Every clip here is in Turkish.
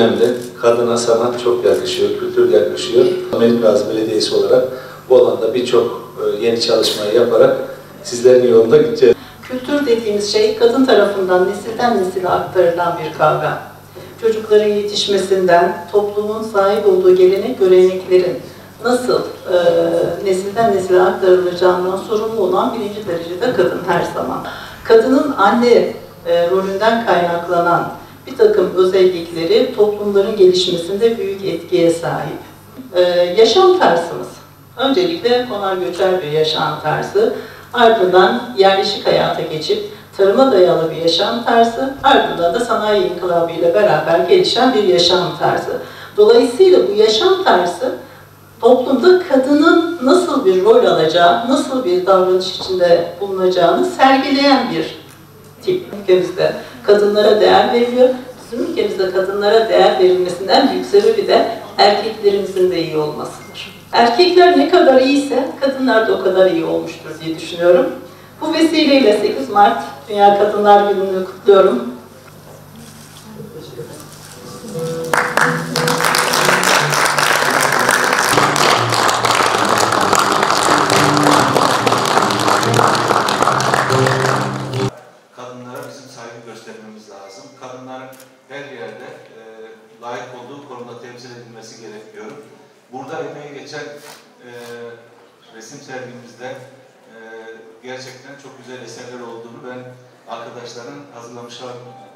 önemli. Kadına sanat çok yakışıyor, kültür yakışıyor. Melik Gazi Belediyesi olarak bu alanda birçok e, yeni çalışmayı yaparak sizlerin yolunda gideceğiz. Kültür dediğimiz şey kadın tarafından nesilden nesile aktarılan bir kavram. Çocukların yetişmesinden, toplumun sahip olduğu gelenek göreneklerin nasıl e, nesilden nesile aktarılacağından sorumlu olan birinci derecede kadın her zaman. Kadının anne e, rolünden kaynaklanan bir takım özellikleri toplumların gelişmesinde büyük etkiye sahip. E, yaşam tarzımız. Öncelikle konar göçer bir yaşam tarzı. Ardından yerleşik hayata geçip tarıma dayalı bir yaşam tarzı, ardından da sanayi inkılabı ile beraber gelişen bir yaşam tarzı. Dolayısıyla bu yaşam tarzı toplumda kadının nasıl bir rol alacağı, nasıl bir davranış içinde bulunacağını sergileyen bir ülkemizde. Kadınlara değer veriliyor. Bizim ülkemizde kadınlara değer verilmesinden büyük sebebi de erkeklerimizin de iyi olmasıdır. Erkekler ne kadar iyiyse kadınlar da o kadar iyi olmuştur diye düşünüyorum. Bu vesileyle 8 Mart Dünya Kadınlar Günü'nü kutluyorum. Lazım. Kadınların her yerde e, layık olduğu konumda temsil edilmesi gerekiyor. Burada emeği geçen e, resim sergimizde e, gerçekten çok güzel eserler olduğunu ben arkadaşların hazırlamış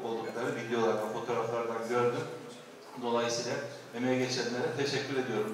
oldukları videolardan, fotoğraflardan gördüm. Dolayısıyla emeği geçenlere teşekkür ediyorum.